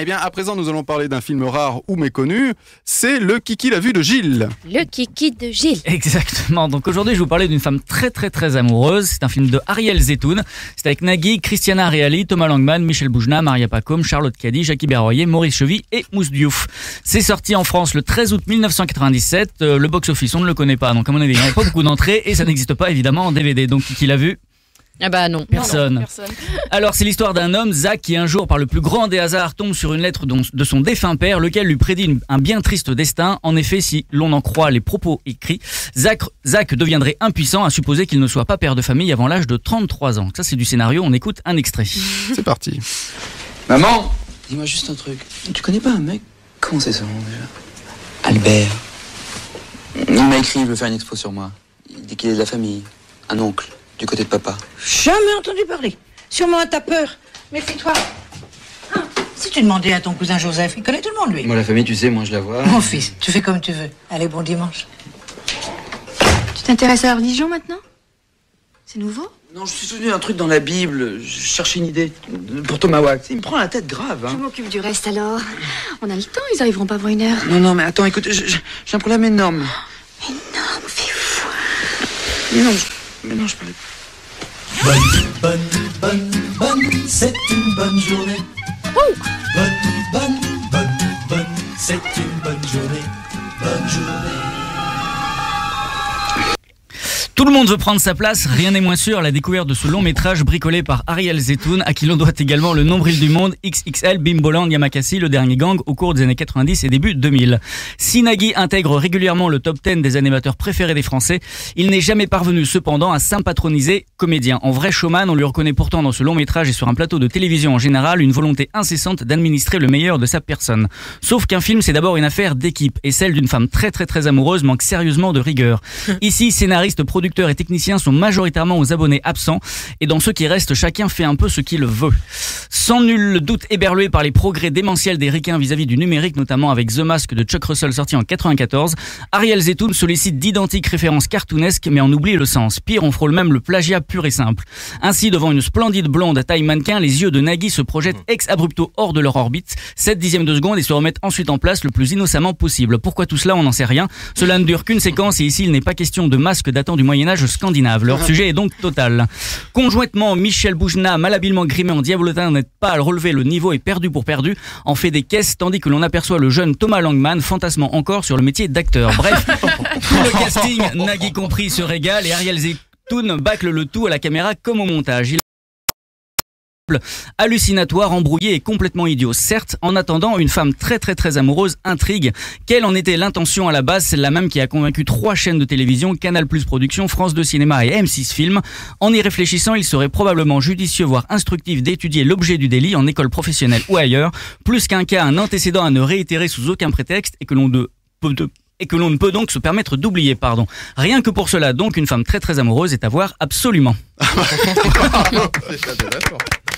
Eh bien, à présent, nous allons parler d'un film rare ou méconnu. C'est Le Kiki la vue de Gilles. Le kiki de Gilles. Exactement. Donc aujourd'hui, je vous parler d'une femme très très très amoureuse. C'est un film de Ariel Zetoun. C'est avec Nagui, Christiana Reali, Thomas Langman, Michel Boujna, Maria Pacôme, Charlotte Caddy, Jackie Berroyer, Maurice Chevy et Mousse Diouf. C'est sorti en France le 13 août 1997. Euh, le box-office, on ne le connaît pas. Donc à mon avis, il n'y a pas beaucoup d'entrées et ça n'existe pas évidemment en DVD. Donc qui l'a vu Ah bah non. Personne. Alors c'est l'histoire d'un homme, Zach, qui un jour, par le plus grand des hasards, tombe sur une lettre de son défunt père, lequel lui prédit une- un bien triste destin. En effet, si l'on en croit les propos écrits, Zach, Zach deviendrait impuissant à supposer qu'il ne soit pas père de famille avant l'âge de 33 ans. Ça c'est du scénario, on écoute un extrait. C'est parti. Maman Dis-moi juste un truc. Tu connais pas un mec? Comment c'est son nom déjà? Albert. Il m'a écrit, il veut faire une expo sur moi. Il dit qu'il est de la famille. Un oncle, du côté de papa. Jamais entendu parler. Sûrement un tapeur. Méfie-toi. Ah, si tu demandais à ton cousin Joseph, il connaît tout le monde, lui. Moi, la famille, tu sais, moi, je la vois. Mon fils, tu fais comme tu veux. Allez, bon dimanche. Tu t'intéresses à la religion maintenant? C'est nouveau? Non, je suis souvenu d'un truc dans la Bible. Je cherchais une idée pour Thomas Wax. Il me prend la tête grave. Je Hein. m'occupe du reste alors. On a le temps, ils arriveront pas avant une heure. Non, non, mais attends, écoute, je- je- j'ai un problème énorme. Énorme, fou. Mais non, je, mais non, je parlais. Bonne, bonne, bonne, bonne, c'est une bonne journée. Bonne, bonne, bonne, bonne, c'est une bonne journée. Bonne journée. Tout le monde veut prendre sa place, rien n'est moins sûr. La découverte de ce long métrage bricolé par Ariel Zetoun, à qui l'on doit également le nombril du monde, XXL, Bimboland, Yamakasi, le dernier gang, au cours des années 90 et début 2000. Si Nagui intègre régulièrement le top 10 des animateurs préférés des Français, il n'est jamais parvenu cependant à s'impatroniser comédien. En vrai showman, on lui reconnaît pourtant dans ce long métrage et sur un plateau de télévision en général une volonté incessante d'administrer le meilleur de sa personne. Sauf qu'un film, c'est d'abord une affaire d'équipe, et celle d'une femme très très très amoureuse manque sérieusement de rigueur. Ici, scénaristes, producteurs et techniciens sont majoritairement aux abonnés absents, et dans ceux qui restent, chacun fait un peu ce qu'il veut. Sans nul doute éberlué par les progrès démentiels des ricains vis-à-vis du numérique, notamment avec The Mask de Chuck Russell sorti en 94, Ariel Zetoun sollicite d'identiques références cartoonesques mais en oublie le sens. Pire, on frôle même le plagiat pur et simple. Ainsi, devant une splendide blonde à taille mannequin, les yeux de Nagui se projettent ex abrupto hors de leur orbite, 7 dixièmes de seconde et se remettent ensuite en place le plus innocemment possible. Pourquoi tout cela, on n'en sait rien. Cela ne dure qu'une séquence et ici, il n'est pas question de masques datant du Moyen-Âge scandinave. Leur sujet est donc total. Conjointement, Michel Boujna, malhabilement grimé en diablotin, n'aide pas à relever le niveau et perdu pour perdu, en fait des caisses, tandis que l'on aperçoit le jeune Thomas Langman fantasmant encore sur le métier d'acteur. Bref, tout le casting, Nagui compris, se régale et Ariel Zetoun bâcle le tout à la caméra comme au montage. Il hallucinatoire, embrouillé et complètement idiot. Certes, en attendant, une femme très très très amoureuse intrigue. Quelle en était l'intention à la base? Celle-la même qui a convaincu trois chaînes de télévision, Canal Plus Productions, France 2 Cinéma et M6 Film. En y réfléchissant, il serait probablement judicieux, voire instructif d'étudier l'objet du délit en école professionnelle ou ailleurs, plus qu'un cas, un antécédent à ne réitérer sous aucun prétexte et que l'on de- peut de- et que l'on ne peut donc se permettre d'oublier, pardon. Rien que pour cela, donc, une femme très très amoureuse est à voir absolument.